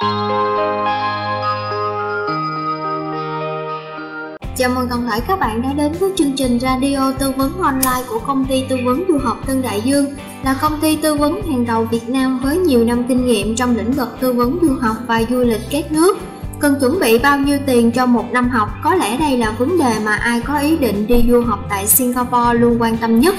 Chào mừng toàn thể các bạn đã đến với chương trình radio tư vấn online của công ty tư vấn du học Tân Đại Dương là công ty tư vấn hàng đầu Việt Nam với nhiều năm kinh nghiệm trong lĩnh vực tư vấn du học và du lịch các nước. Cần chuẩn bị bao nhiêu tiền cho một năm học? Có lẽ đây là vấn đề mà ai có ý định đi du học tại Singapore luôn quan tâm nhất.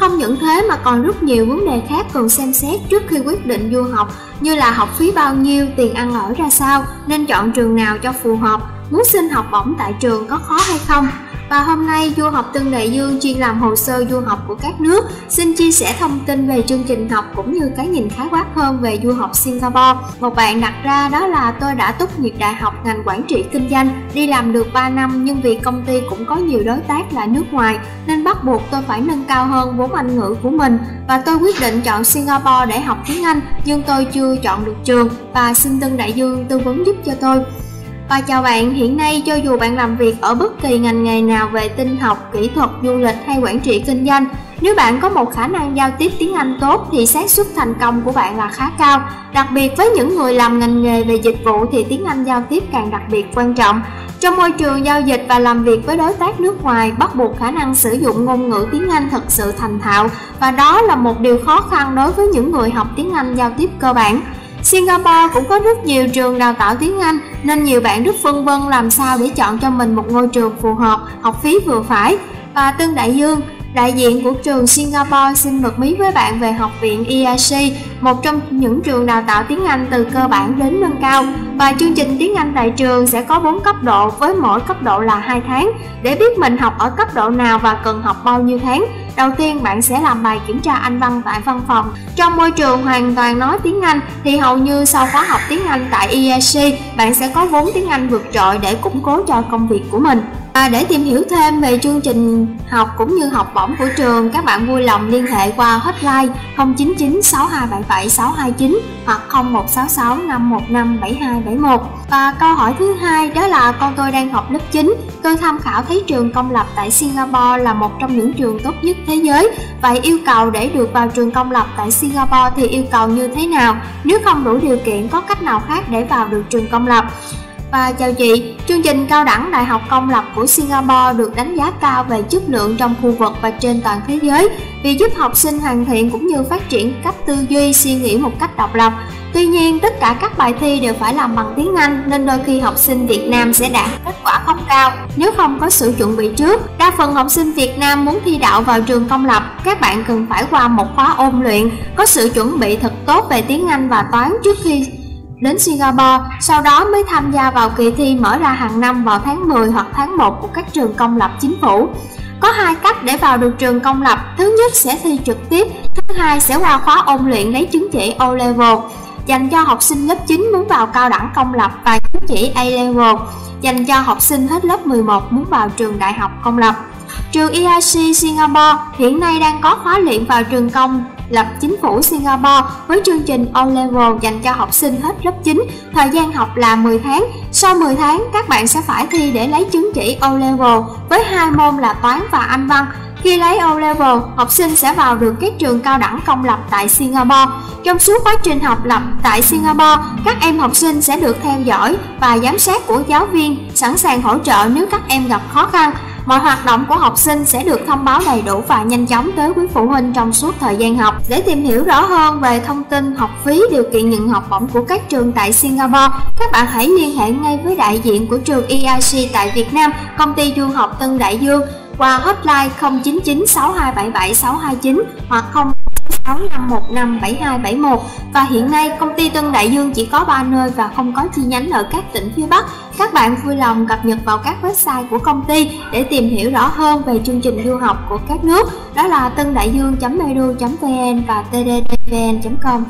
Không những thế mà còn rất nhiều vấn đề khác cần xem xét trước khi quyết định du học như là học phí bao nhiêu, tiền ăn ở ra sao, nên chọn trường nào cho phù hợp, muốn xin học bổng tại trường có khó hay không. Và hôm nay Du học Tân Đại Dương chuyên làm hồ sơ du học của các nước xin chia sẻ thông tin về chương trình học cũng như cái nhìn khái quát hơn về du học Singapore. Một bạn đặt ra đó là tôi đã tốt nghiệp đại học ngành quản trị kinh doanh, đi làm được 3 năm nhưng vì công ty cũng có nhiều đối tác là nước ngoài nên bắt buộc tôi phải nâng cao hơn vốn Anh ngữ của mình và tôi quyết định chọn Singapore để học tiếng Anh nhưng tôi chưa chọn được trường và xin Tân Đại Dương tư vấn giúp cho tôi. Và chào bạn, hiện nay cho dù bạn làm việc ở bất kỳ ngành nghề nào về tinh học, kỹ thuật, du lịch hay quản trị kinh doanh, nếu bạn có một khả năng giao tiếp tiếng Anh tốt thì xác suất thành công của bạn là khá cao. Đặc biệt với những người làm ngành nghề về dịch vụ thì tiếng Anh giao tiếp càng đặc biệt quan trọng. Trong môi trường giao dịch và làm việc với đối tác nước ngoài, bắt buộc khả năng sử dụng ngôn ngữ tiếng Anh thật sự thành thạo và đó là một điều khó khăn đối với những người học tiếng Anh giao tiếp cơ bản. Singapore cũng có rất nhiều trường đào tạo tiếng Anh nên nhiều bạn rất phân vân làm sao để chọn cho mình một ngôi trường phù hợp, học phí vừa phải. Và Tân Đại Dương, đại diện của trường Singapore xin bật mí với bạn về Học viện EIC, một trong những trường đào tạo tiếng Anh từ cơ bản đến nâng cao. Và chương trình tiếng Anh tại trường sẽ có 4 cấp độ với mỗi cấp độ là 2 tháng để biết mình học ở cấp độ nào và cần học bao nhiêu tháng. Đầu tiên bạn sẽ làm bài kiểm tra Anh văn tại văn phòng. Trong môi trường hoàn toàn nói tiếng Anh thì hầu như sau khóa học tiếng Anh tại EIC, bạn sẽ có vốn tiếng Anh vượt trội để củng cố cho công việc của mình. À, để tìm hiểu thêm về chương trình học cũng như học bổng của trường, các bạn vui lòng liên hệ qua hotline 099 6277 629 hoặc 0166 515 7271. Và câu hỏi thứ hai đó là con tôi đang học lớp 9, tôi tham khảo thấy trường công lập tại Singapore là một trong những trường tốt nhất thế giới. Vậy yêu cầu để được vào trường công lập tại Singapore thì yêu cầu như thế nào? Nếu không đủ điều kiện có cách nào khác để vào được trường công lập? Và chào chị, chương trình cao đẳng đại học công lập của Singapore được đánh giá cao về chất lượng trong khu vực và trên toàn thế giới vì giúp học sinh hoàn thiện cũng như phát triển cách tư duy suy nghĩ một cách độc lập. Tuy nhiên, tất cả các bài thi đều phải làm bằng tiếng Anh nên đôi khi học sinh Việt Nam sẽ đạt kết quả không cao nếu không có sự chuẩn bị trước. Đa phần học sinh Việt Nam muốn thi đậu vào trường công lập, các bạn cần phải qua một khóa ôn luyện, có sự chuẩn bị thật tốt về tiếng Anh và toán trước khi đến Singapore, sau đó mới tham gia vào kỳ thi mở ra hàng năm vào tháng 10 hoặc tháng 1 của các trường công lập chính phủ. Có hai cách để vào được trường công lập, thứ nhất sẽ thi trực tiếp, thứ hai sẽ qua khóa ôn luyện lấy chứng chỉ O-Level dành cho học sinh lớp 9 muốn vào cao đẳng công lập và chứng chỉ A-Level dành cho học sinh hết lớp 11 muốn vào trường đại học công lập. Trường EIC Singapore hiện nay đang có khóa luyện vào trường công lập chính phủ Singapore với chương trình O-Level dành cho học sinh hết lớp 9, thời gian học là 10 tháng. Sau 10 tháng, các bạn sẽ phải thi để lấy chứng chỉ O-Level với hai môn là toán và Anh văn. Khi lấy O-Level, học sinh sẽ vào được các trường cao đẳng công lập tại Singapore. Trong suốt quá trình học lập tại Singapore, các em học sinh sẽ được theo dõi và giám sát của giáo viên, sẵn sàng hỗ trợ nếu các em gặp khó khăn. Mọi hoạt động của học sinh sẽ được thông báo đầy đủ và nhanh chóng tới quý phụ huynh trong suốt thời gian học. Để tìm hiểu rõ hơn về thông tin học phí, điều kiện nhận học bổng của các trường tại Singapore, các bạn hãy liên hệ ngay với đại diện của trường EIC tại Việt Nam, công ty du học Tân Đại Dương qua hotline 099 6277 629 hoặc 0 65157271 và hiện nay, công ty Tân Đại Dương chỉ có 3 nơi và không có chi nhánh ở các tỉnh phía Bắc. Các bạn vui lòng cập nhật vào các website của công ty để tìm hiểu rõ hơn về chương trình du học của các nước đó là tân đại dương.edu.vn và tddvn.com.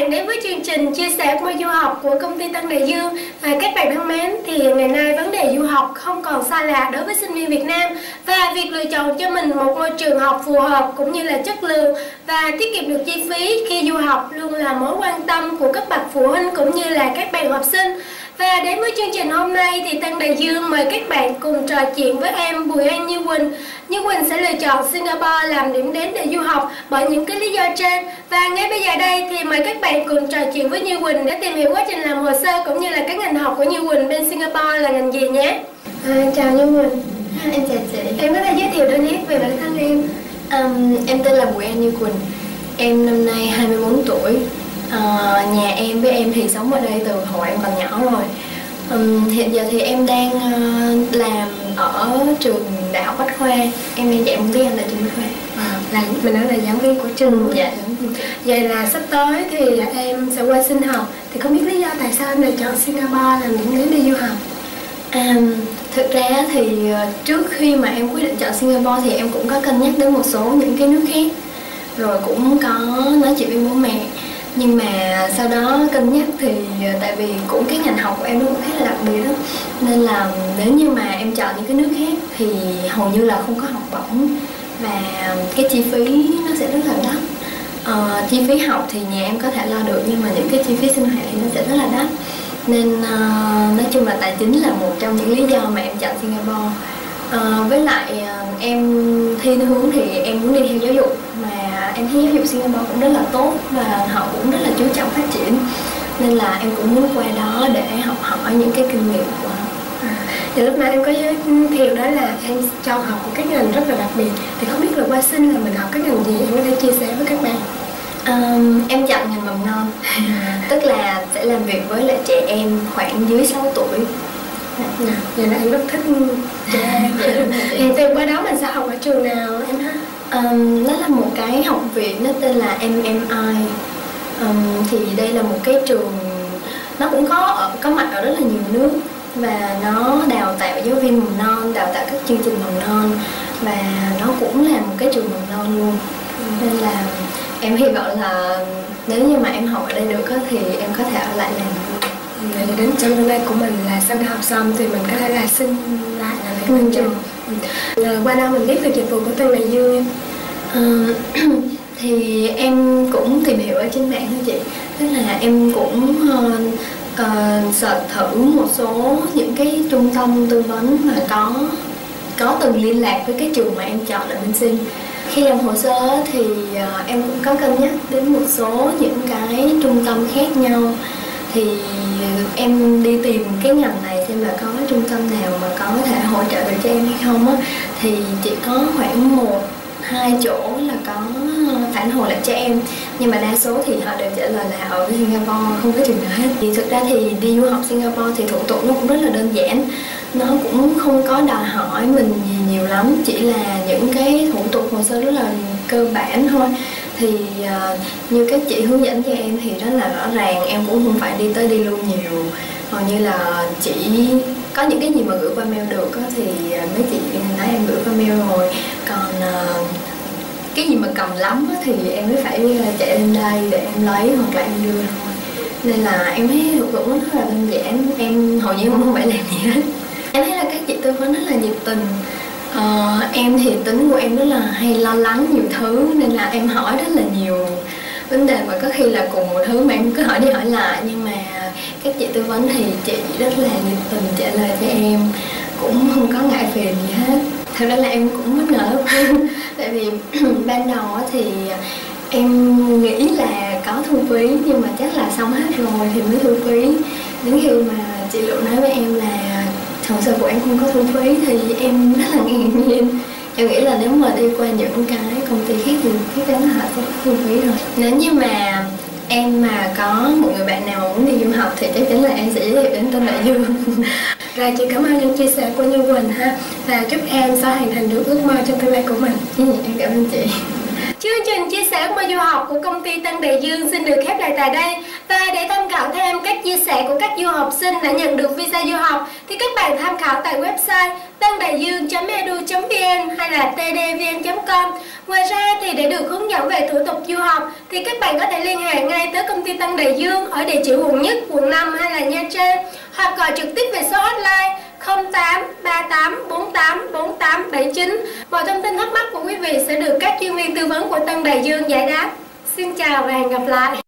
bạn đến với chương trình chia sẻ môi du học của công ty Tân Đại Dương. À, các bạn thân mến, thì ngày nay vấn đề du học không còn xa lạ đối với sinh viên Việt Nam và việc lựa chọn cho mình một môi trường học phù hợp cũng như là chất lượng và tiết kiệm được chi phí khi du học luôn là mối quan tâm của các bậc phụ huynh cũng như là các bạn học sinh. Và đến với chương trình hôm nay thì Tân Đại Dương mời các bạn cùng trò chuyện với em Bùi An Như Quỳnh. Như Quỳnh sẽ lựa chọn Singapore làm điểm đến để du học bởi những cái lý do trên. Và ngay bây giờ đây thì mời các bạn cùng trò chuyện với Như Quỳnh để tìm hiểu quá trình làm hồ sơ cũng như là các ngành học của Như Quỳnh bên Singapore là ngành gì nhé. À, chào Như Quỳnh. Em chào chị. Em có thể giới thiệu đôi nét về bản thân em. Um, em tên là Bùi An Như Quỳnh. Em năm nay 24 tuổi. Uh, nhà em với em thì sống ở đây từ hồi em còn nhỏ rồi. Um, hiện giờ thì em đang uh, làm ở trường Đại học Bách Khoa. Em đang dạy môn tiếng Anh tại trường Bách Khoa. À, là mình nói là giáo viên của trường. Dạ. Vậy là sắp tới thì em sẽ qua xin học. Thì không biết lý do tại sao em lại chọn Singapore làm điểm đến đi du học? Um, thực ra thì ờ, trước khi mà em quyết định chọn Singapore thì em cũng có cân nhắc đến một số những cái nước khác rồi cũng có nói chuyện với bố mẹ nhưng mà sau đó cân nhắc thì à, tại vì cũng cái ngành học của em nó cũng khá là đặc biệt đó nên là nếu như mà em chọn những cái nước khác thì hầu như là không có học bổng. Và cái chi phí nó sẽ rất là đắt. À, chi phí học thì nhà em có thể lo được nhưng mà những cái chi phí sinh hoạt thì nó sẽ rất là đắt. Nên uh, nói chung là tài chính là một trong những lý do mà em chọn Singapore. Uh, với lại uh, em thi hướng thì em muốn đi theo giáo dục em thấy giáo dục Singapore cũng rất là tốt và họ cũng rất là chú trọng phát triển. Nên là em cũng muốn qua đó để học hỏi những cái kinh nghiệm của họ. À, thì lúc nãy em có giới thiệu đó là em chọn học một cái ngành rất là đặc biệt. Thì không biết là qua sinh là mình học cái ngành gì? Em có thể chia sẻ với các bạn. Um, em chọn ngành mầm non. Tức là sẽ làm việc với lại trẻ em khoảng dưới 6 tuổi. Dạ, vậy là em rất thích trẻ em. Thì từ qua đó mình sẽ học ở trường nào? Em um, nó là một cái học viện nó tên là MMI um, thì đây là một cái trường nó cũng có ở có mặt ở rất là nhiều nước và nó đào tạo giáo viên mầm non đào tạo các chương trình mầm non và nó cũng là một cái trường mầm non luôn. Nên là em hy vọng là nếu như mà em học ở đây được thì em có thể ở lại làm Vậy đến trong tương lai của mình là sau khi học xong thì mình có thể là xin lại là việc bên trường ừ. qua đâu mình biết về dịch vụ của Tân Đại Dương em. Uh, thì em cũng tìm hiểu ở trên mạng thôi chị. Tức là em cũng uh, uh, search thử một số những cái trung tâm tư vấn mà có có từng liên lạc với cái trường mà em chọn ở bên sinh. Khi làm hồ sơ thì uh, em cũng có cân nhắc đến một số những cái trung tâm khác nhau. Thì em đi tìm cái ngành này xem là có trung tâm nào mà có thể hỗ trợ được cho em hay không á. Thì chỉ có khoảng một, hai chỗ là có phản hồi lại cho em. Nhưng mà đa số thì họ đều trả lời là ở Singapore, không có trường nào hết. Thì thực ra thì đi du học Singapore thì thủ tục nó cũng rất là đơn giản. Nó cũng không có đòi hỏi mình gì nhiều lắm, chỉ là những cái thủ tục hồ sơ rất là cơ bản thôi thì uh, như các chị hướng dẫn cho em thì rất là rõ ràng em cũng không phải đi tới đi luôn nhiều. Hầu như là chỉ có những cái gì mà gửi qua mail được đó, thì mấy chị nói em gửi qua mail rồi. Còn uh, cái gì mà cầm lắm đó, thì em mới phải à, chạy lên đây để em lấy hoặc là em đưa thôi. Nên là em thấy thủ tục nó rất là đơn giản. Em hầu như không phải làm gì hết. Em thấy là các chị tư vấn rất là nhiệt tình uh, em thì tính của em rất là hay lo lắng nhiều thứ nên là em hỏi rất là nhiều vấn đề và có khi là cùng một thứ mà em cứ hỏi đi hỏi lại. Nhưng mà các chị tư vấn thì chị rất là nhiệt tình trả lời cho em cũng không có ngại phiền gì hết. Thật ra là em cũng bất ngờ. Tại vì ban đầu thì em nghĩ là có thu phí nhưng mà chắc là xong hết rồi thì mới thu phí. Đến khi mà chị lộ nói với em là hồ sơ của em không có thu phí thì em rất là ngạc nhiên. Em nghĩ là nếu mà đi qua những cái công ty khác thì chắc chắn là họ sẽ thu phí rồi. Nếu như mà em mà có một người bạn nào muốn đi du học thì chắc chắn là em sẽ giới thiệu đến Tân Đại Dương. Rồi chị cảm ơn những chia sẻ của Như Quỳnh ha. Và chúc em sẽ hoàn thành được ước mơ trong tương lai của mình. Ừ, Em cảm ơn chị Chương trình chia sẻ mơ du học của công ty Tân Đại Dương xin được khép lại tại đây. Và để tham khảo thêm các chia sẻ của các du học sinh đã nhận được visa du học thì các bạn tham khảo tại website tandaiduong.edu.vn hay là tdvn.com. Ngoài ra thì để được hướng dẫn về thủ tục du học thì các bạn có thể liên hệ ngay tới công ty Tân Đại Dương ở địa chỉ quận nhất, quận 5 hay là Nha Trang hoặc gọi trực tiếp về số hotline 08 38 48 48 79. Mọi thông tin thắc mắc của quý vị sẽ được các chuyên viên tư vấn của Tân Đại Dương giải đáp. Xin chào và hẹn gặp lại.